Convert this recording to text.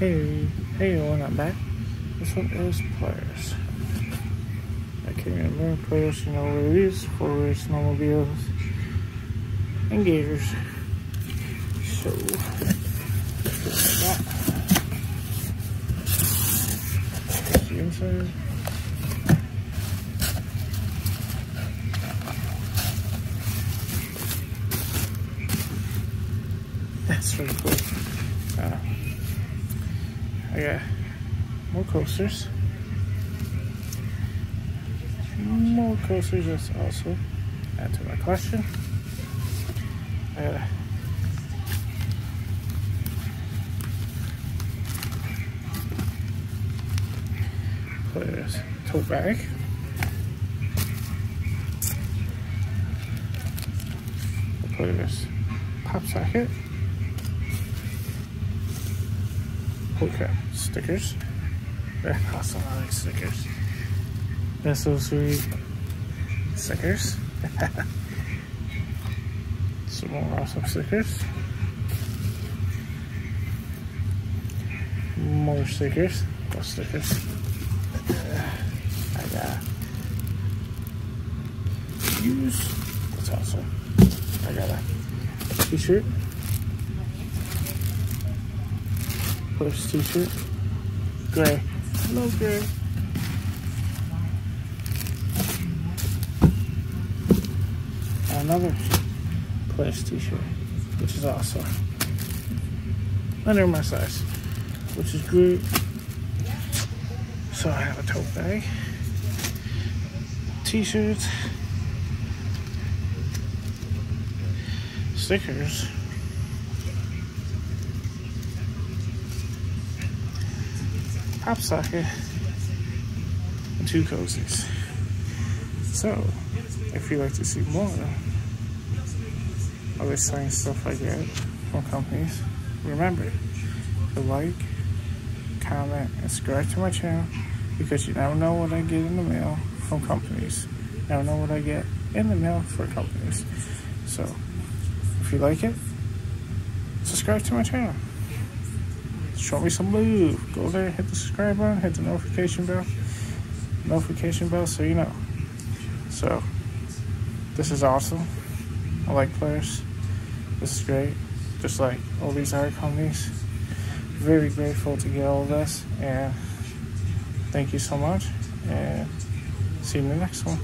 Hey, hey everyone, I'm back. This one is Polaris. I can't remember Polaris, you know what it is, wheels, snowmobiles, and gators. So, that. the inside. That's really cool. Uh, I got more coasters. More coasters that's also add to my collection. Uh, I got a Polaris tote bag. Polaris pop socket. Holy crap, stickers. They're awesome, I like stickers. That's so sweet. Stickers. Some more awesome stickers. More stickers. More stickers. Uh, I got use. That's awesome. I got a t-shirt. Push t-shirt. Gray. Hello, gray. Another Pledge t-shirt, which is awesome. Under my size, which is great. So I have a tote bag, t-shirts, stickers, pop socket, and two cozies. So, if you'd like to see more other science stuff I get from companies, remember to like, comment, and subscribe to my channel because you never know what I get in the mail from companies. You never know what I get in the mail for companies. So, if you like it, subscribe to my channel. Show me some love. Go there, hit the subscribe button, hit the notification bell. Notification bell so you know. So, this is awesome. I like players. This is great. Just like all these other companies. Very grateful to get all this. And thank you so much. And see you in the next one.